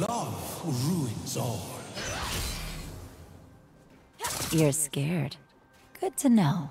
Love ruins all. You're scared. Good to know.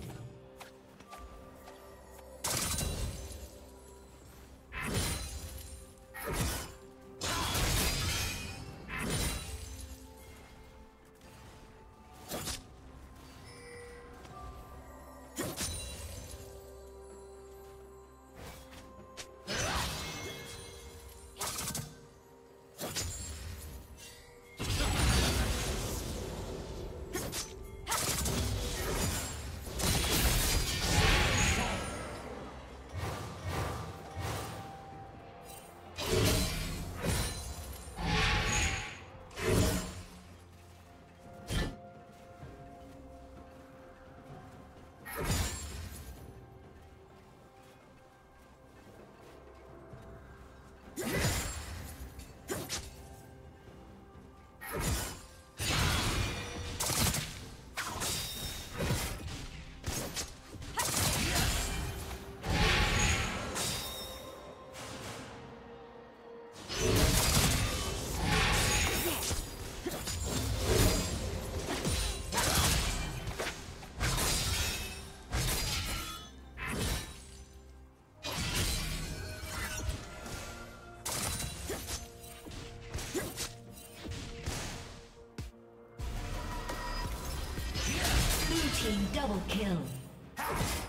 Team double kill.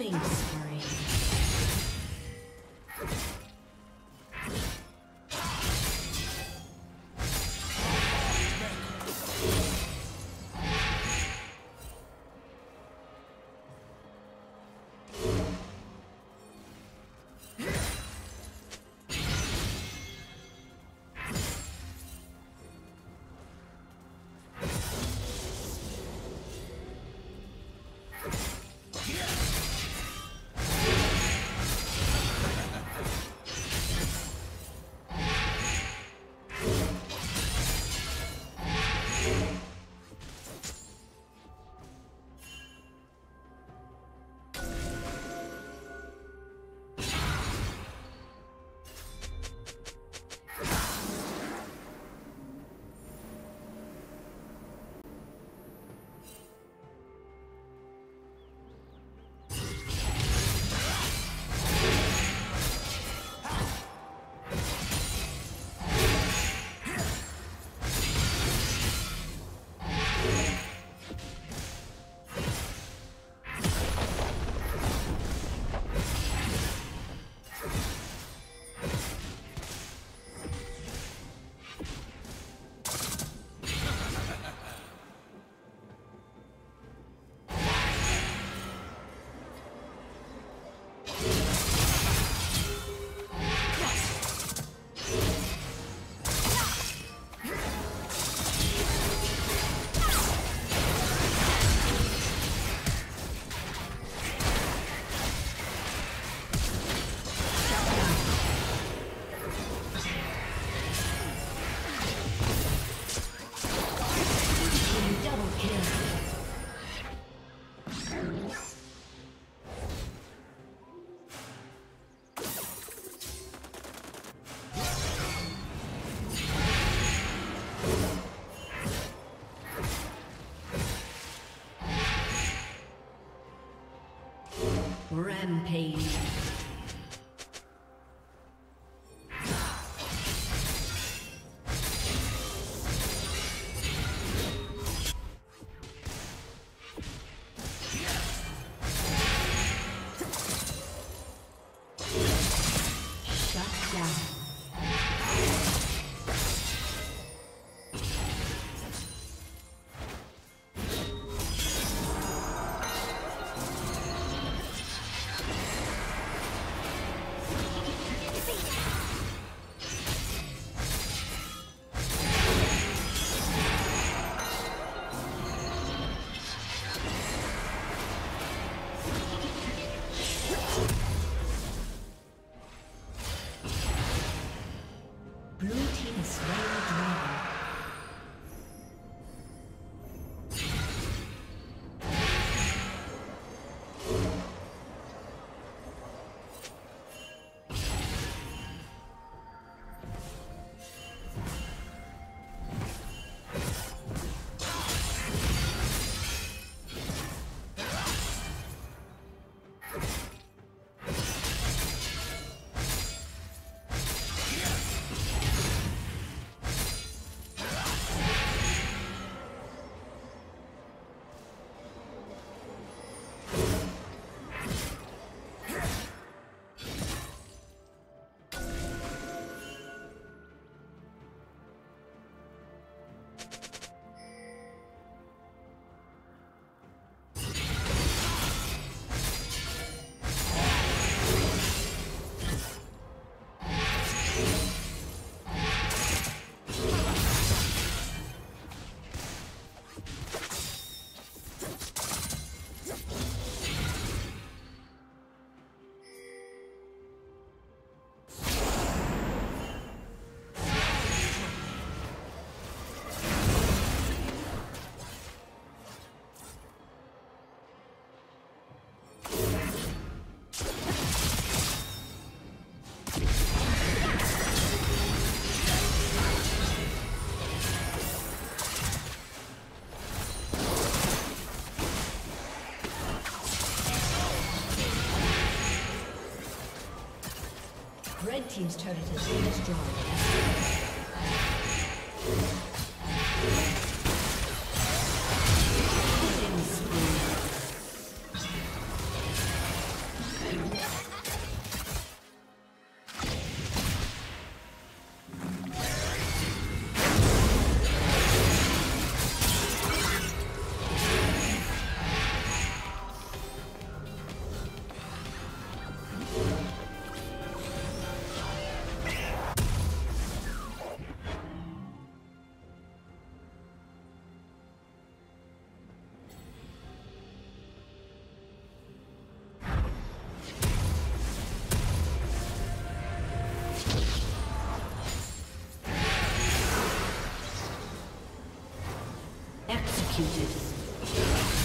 Killing spree. Rampage. team's turret has been destroyed. Executed.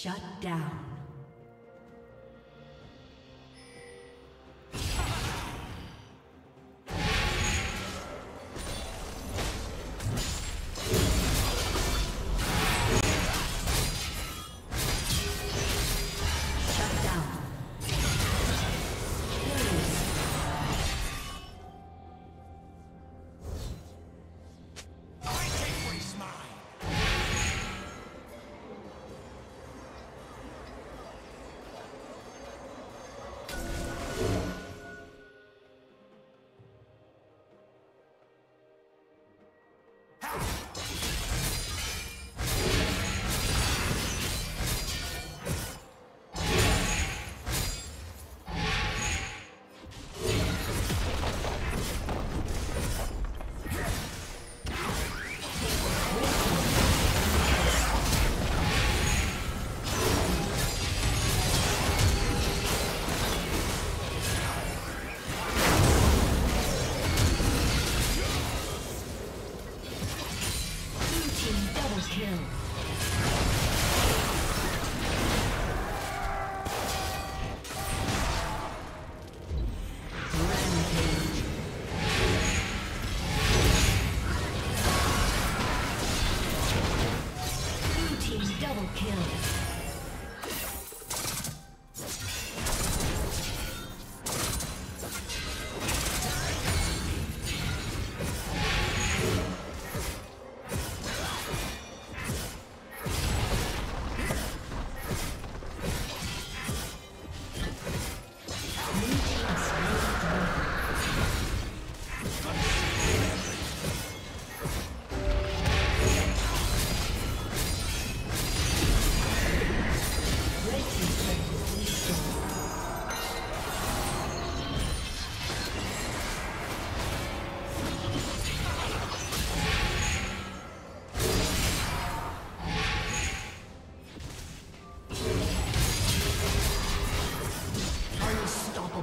Shut down.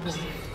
Thank.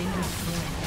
Been destroyed.